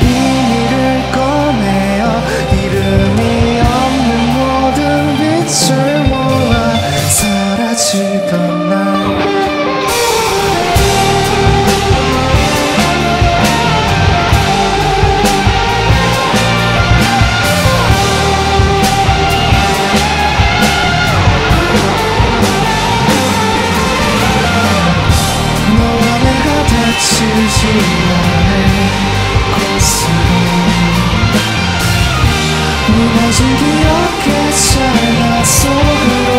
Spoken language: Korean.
비밀을 꺼내어 이름이 없는 모든 빛을 모아 사라지던 날. 너와 내가 다치지 않을 신기하게 살아 속으로